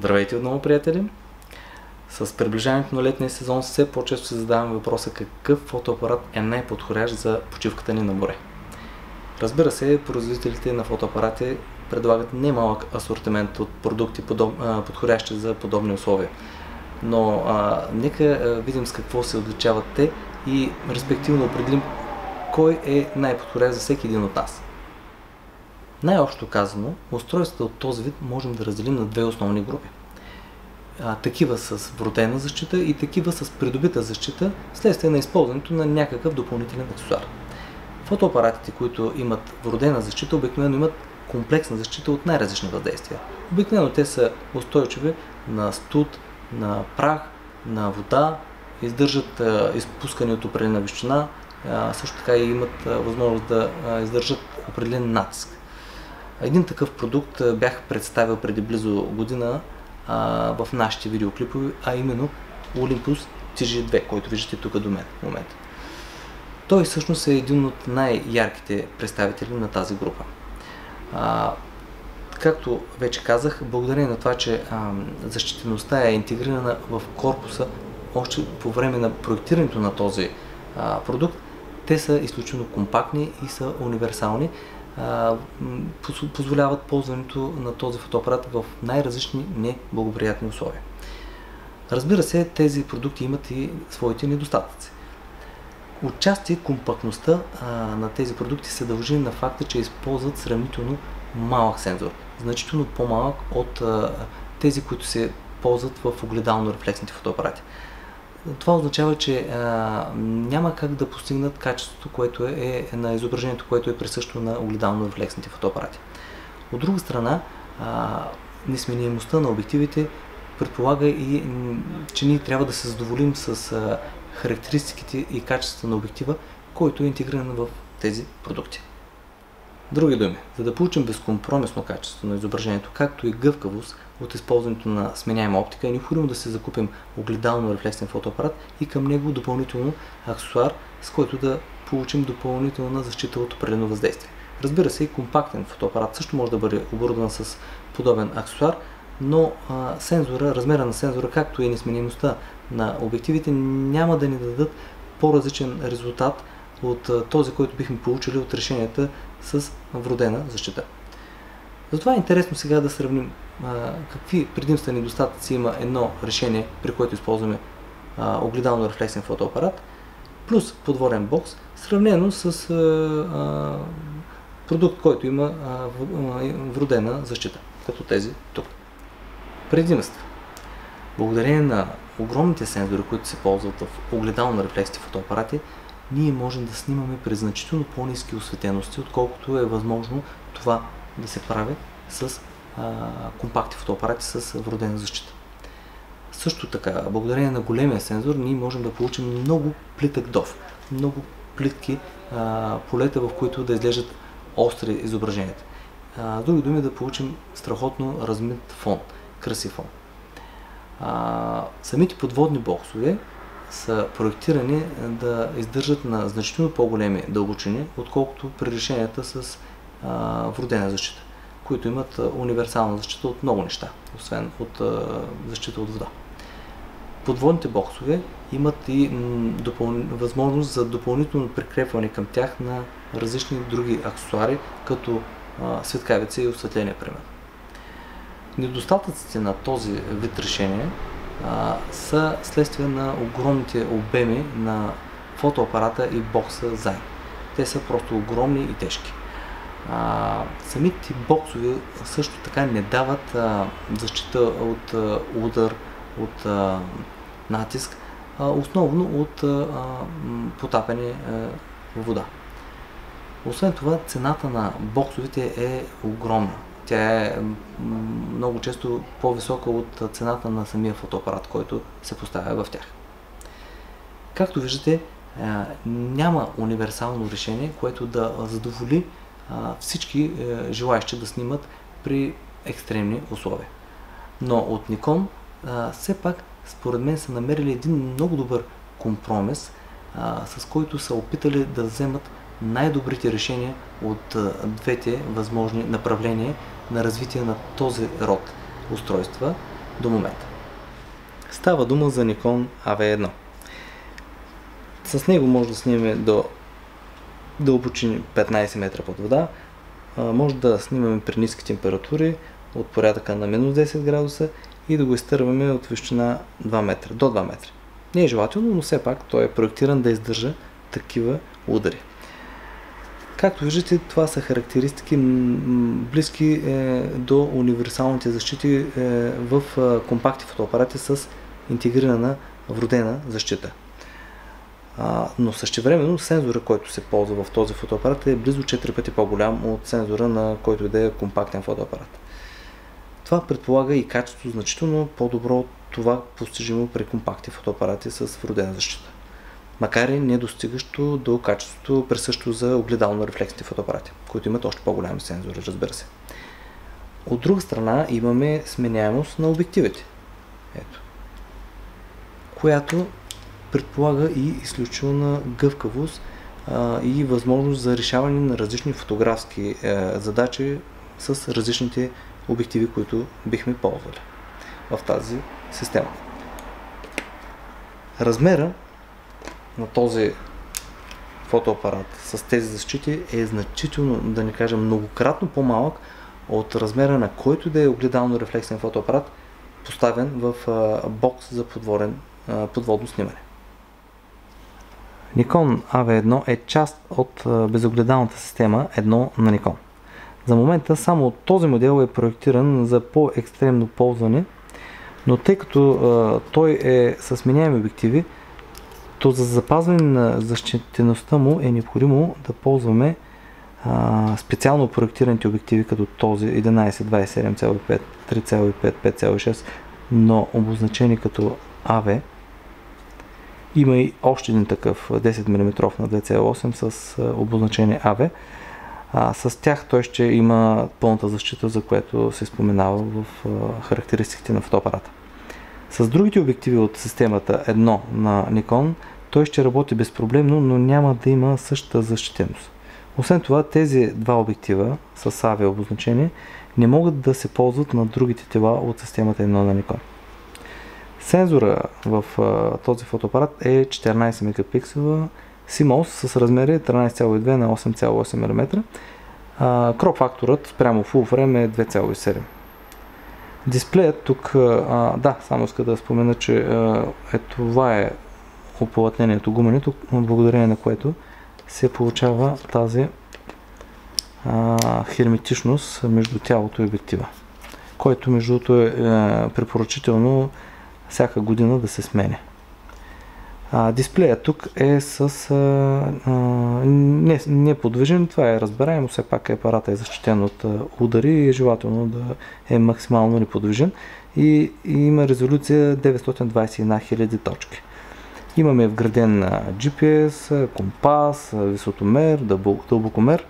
Здравейте отново, приятели! С приближаването на летния сезон все по-често се задаваме въпроса какъв фотоапарат е най-подходящ за почивката ни на море. Разбира се, производителите на фотоапарати предлагат немалък асортимент от продукти, подходящи за подобни условия. Но а, нека видим с какво се отличават те и респективно определим кой е най-подходящ за всеки един от нас. Най-общо казано, устройствата от този вид можем да разделим на две основни групи. А, такива с вродена защита и такива с придобита защита, следствие на използването на някакъв допълнителен аксесуар. Фотоапаратите, които имат вродена защита, обикновено имат комплексна защита от най-различни въздействия. Обикновено те са устойчиви на студ, на прах, на вода, издържат изпускане от определена вещина, също така и имат възможност да издържат определен натиск. Един такъв продукт бях представил преди близо година а, в нашите видеоклипове, а именно Olympus TG2, който виждате тук до мен в момента. Той всъщност е един от най-ярките представители на тази група. А, както вече казах, благодарение на това, че а, защитеността е интегрирана в корпуса още по време на проектирането на този а, продукт, те са изключително компактни и са универсални, позволяват ползването на този фотоапарат в най-различни неблагоприятни условия. Разбира се, тези продукти имат и своите недостатъци. Отчасти компактността на тези продукти се дължи на факта, че използват сравнително малък сензор, значително по-малък от тези, които се ползват в огледално-рефлексните фотоапарати това означава, че а, няма как да постигнат качеството, което е, е на изображението, което е присъщо на огледално-рефлексните фотоапарати. От друга страна, а, несменяемостта на обективите предполага и, че ние трябва да се задоволим с а, характеристиките и качеството на обектива, който е интегриран в тези продукти. Други думи, за да получим безкомпромисно качество на изображението, както и гъвкавост от използването на сменяема оптика, е необходимо да се закупим огледално рефлексен фотоапарат и към него допълнително аксесуар, с който да получим допълнителна защита от определено въздействие. Разбира се, и компактен фотоапарат също може да бъде оборудван с подобен аксесуар, но а, сензора, размера на сензора, както и несменимостта на обективите няма да ни дадат по-различен резултат от а, този, който бихме получили от решенията с вродена защита. Затова е интересно сега да сравним а, какви предимства и недостатъци има едно решение, при което използваме огледално рефлексен фотоапарат, плюс подворен бокс, сравнено с а, а, продукт, който има а, вродена защита, като тези тук. Предимства. Благодарение на огромните сензори, които се ползват в огледално рефлексите фотоапарати, ние можем да снимаме при значително по-низки осветености, отколкото е възможно това да се прави с а, компактни фотоапарати с вродена защита. Също така, благодарение на големия сензор, ние можем да получим много плитък дов, много плитки а, полета, в които да изглеждат остри изображенията. А, с други думи, да получим страхотно размит фон, красив фон. А, самите подводни боксове са проектирани да издържат на значително по-големи дълбочини, отколкото при решенията с а, вродена защита, които имат универсална защита от много неща, освен от а, защита от вода. Подводните боксове имат и допъл... възможност за допълнително прикрепване към тях на различни други аксесуари, като а, светкавица и осветление, примерно. Недостатъците на този вид решение а, са следствие на огромните обеми на фотоапарата и бокса заедно. Те са просто огромни и тежки. А, самите боксове също така не дават а, защита от а, удар, от а, натиск, а, основно от а, потапяне в вода. Освен това, цената на боксовете е огромна. Тя е много често по-висока от цената на самия фотоапарат, който се поставя в тях. Както виждате, няма универсално решение, което да задоволи всички е, желаящи да снимат при екстремни условия. Но от Nikon все пак, според мен, са намерили един много добър компромис, с който са опитали да вземат най-добрите решения от двете възможни направления на развитие на този род устройства до момента. Става дума за Nikon AV1. С него може да снимаме до дълбочини 15 метра под вода, може да снимаме при ниски температури от порядъка на минус 10 градуса и да го изтърваме от височина 2 метра, до 2 метра. Не е желателно, но все пак той е проектиран да издържа такива удари. Както виждате, това са характеристики близки е, до универсалните защити е, в е, компакти фотоапарати с интегрирана вродена защита. Но същевременно сензора, който се ползва в този фотоапарат е близо 4 пъти по-голям от сензора на който да е компактен фотоапарат. Това предполага и качество значително по-добро от това постижимо при компакти фотоапарати с вродена защита. Макар и недостигащо до качеството присъщо за огледално-рефлексните фотоапарати, които имат още по-голями сензори, разбира се. От друга страна имаме сменяемост на обективите. Ето. Която предполага и изключителна гъвкавост а, и възможност за решаване на различни фотографски а, е, задачи с различните обективи, които бихме ползвали в тази система. Размера на този фотоапарат с тези защити е значително, да не кажа многократно по-малък от размера на който да е огледално рефлексен фотоапарат, поставен в бокс за подворен, подводно снимане. Nikon AV1 е част от безогледалната система 1 на Nikon. За момента само този модел е проектиран за по-екстремно ползване, но тъй като той е с меняеми обективи, то за запазване на защитеността му е необходимо да ползваме а, специално проектираните обективи, като този 11, 27,5, 3,5, 5,6, но обозначени като AV. Има и още един такъв 10 мм на 2,8 с обозначение AV. А, с тях той ще има пълната защита, за което се споменава в характеристиките на фотоапарата. С другите обективи от системата 1 на Nikon той ще работи безпроблемно, но няма да има същата защитеност. Освен това, тези два обектива с авиаобозначение не могат да се ползват на другите тела от системата 1 на Nikon. Сензора в а, този фотоапарат е 14 мегапиксела CMOS с размери 13,2 на 8,8 мм. Кроп факторът спрямо Full Frame е 2,7. Дисплеят тук, а, да, само иска да спомена, че а, е, това е оплътнението гуменето, благодарение на което се получава тази а, херметичност между тялото и обектива, който между другото е, е препоръчително всяка година да се сменя. А, дисплея тук е с а, а, не, не подвижен, това е разбираемо, все пак апарата е защитен от а, удари и е желателно да е максимално неподвижен и, и има резолюция 921 000 точки. Имаме вграден GPS, компас, висотомер, дълбокомер.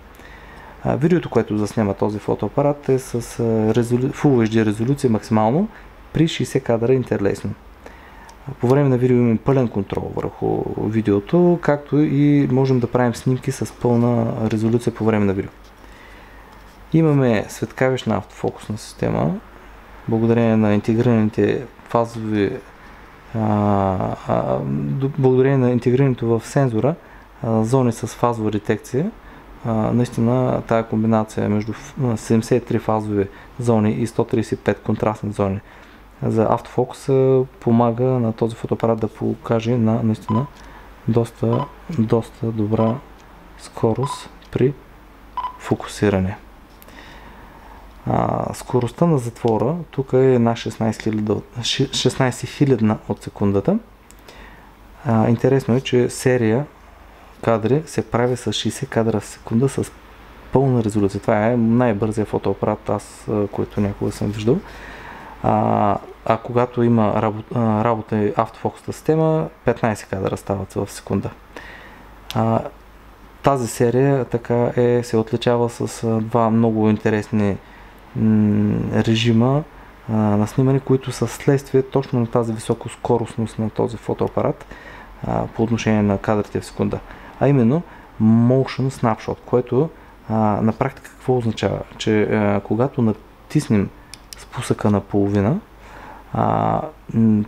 Видеото, което заснема този фотоапарат е с. Full HD резолюция максимално при 60 кадра интерлейсно. По време на видео имаме пълен контрол върху видеото, както и можем да правим снимки с пълна резолюция по време на видео. Имаме светкавична автофокусна система, благодарение на интегрираните фазови благодарение на интегрирането в сензора зони с фазова детекция, наистина тази комбинация между 73 фазови зони и 135 контрастни зони за автофокус помага на този фотоапарат да покаже на наистина доста, доста добра скорост при фокусиране. А, скоростта на затвора тук е една 16 000 от секундата. А, интересно е, че серия кадри се прави с 60 кадра в секунда с пълна резолюция. Това е най-бързия фотоапарат, аз, който някога съм виждал. А, а когато има работа, работа автофокусната система, 15 кадра стават в секунда. А, тази серия така е, се отличава с два много интересни режима а, на снимане, които са следствие точно на тази висока скоростност на този фотоапарат а, по отношение на кадрите в секунда. А именно Motion Snapshot, което а, на практика какво означава? Че а, когато натиснем спусъка на половина, а,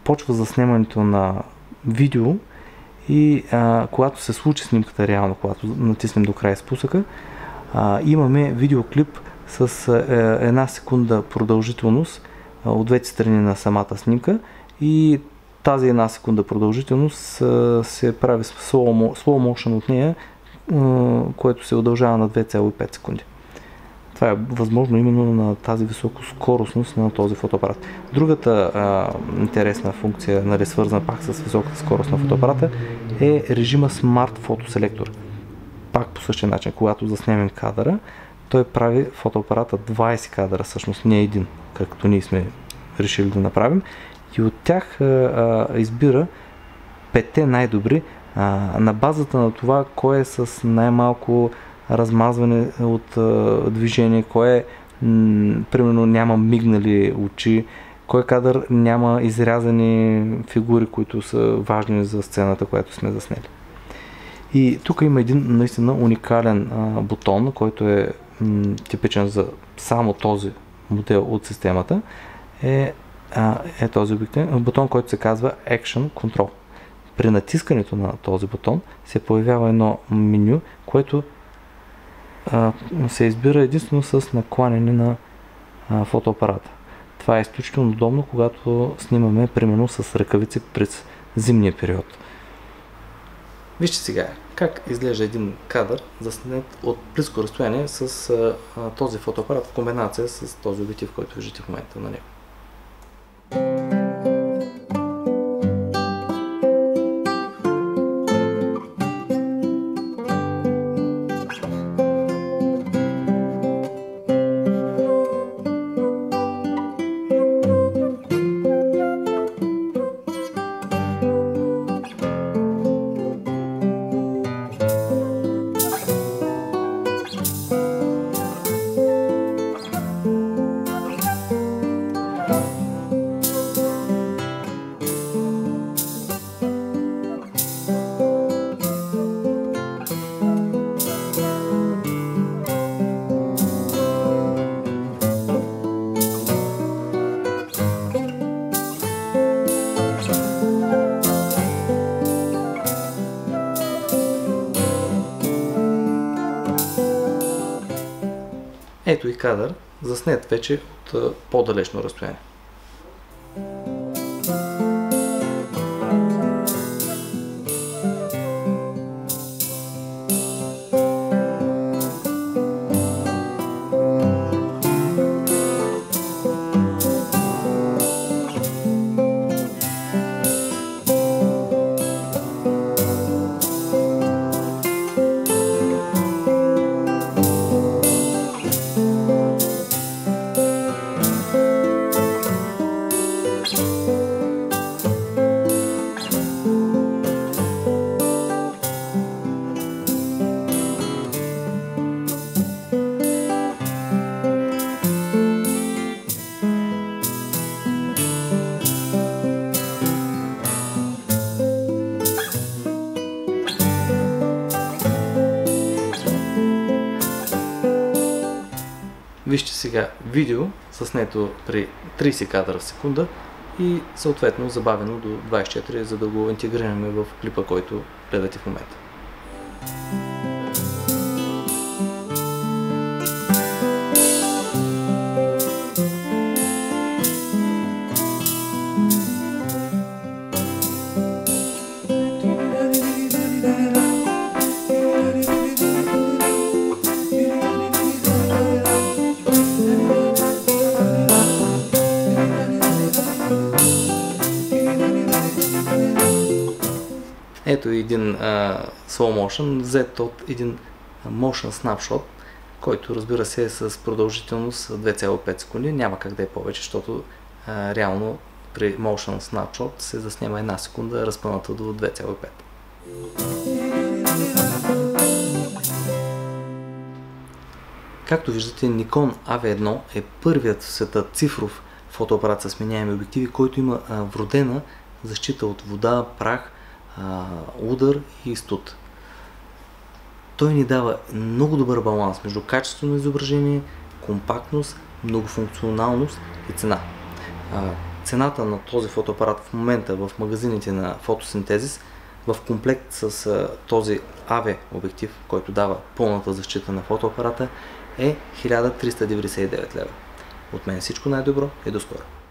почва заснемането на видео и а, когато се случи снимката реално, когато натиснем до края спусъка, а, имаме видеоклип с е, една секунда продължителност а, от двете страни на самата снимка и тази една секунда продължителност а, се прави slow, slow motion от нея, а, което се удължава на 2,5 секунди. Това е възможно именно на тази високоскоростност на този фотоапарат. Другата а, интересна функция, нали, свързана пак с високата скорост на фотоапарата, е режима Smart Photo. Пак по същия начин, когато заснемем кадъра, той прави фотоапарата 20 кадъра, всъщност не един, както ние сме решили да направим. И от тях а, а, избира пете най-добри а, на базата на това, кой е с най-малко размазване от а, движение, кое м- примерно няма мигнали очи, кой кадър няма изрязани фигури, които са важни за сцената, която сме заснели. И тук има един наистина уникален а, бутон, който е м- типичен за само този модел от системата. Е, а, е този обикновен бутон, който се казва Action Control. При натискането на този бутон се появява едно меню, което се избира единствено с накланяне на фотоапарата. Това е изключително удобно, когато снимаме примерно с ръкавици през зимния период. Вижте сега как изглежда един кадър заснет от близко разстояние с този фотоапарат в комбинация с този обектив, който виждате в момента на него. Ето и кадър, заснет вече от по-далечно разстояние. Видео, заснето при 30 кадра в секунда и съответно забавено до 24, за да го интегрираме в клипа, който гледате в момента. Един uh, slow motion, взет от един motion snapshot, който разбира се е с продължителност 2,5 секунди. Няма как да е повече, защото uh, реално при motion snapshot се заснема една секунда, разпъната до 2,5. Както виждате, Nikon AV1 е първият в света цифров фотоапарат с сменяеми обективи, който има а, вродена защита от вода, прах, а, удар и студ. Той ни дава много добър баланс между качество на изображение, компактност, многофункционалност и цена. А, цената на този фотоапарат в момента в магазините на фотосинтезис в комплект с а, този AV обектив, който дава пълната защита на фотоапарата е 1399 лева. От мен всичко най-добро и до скоро!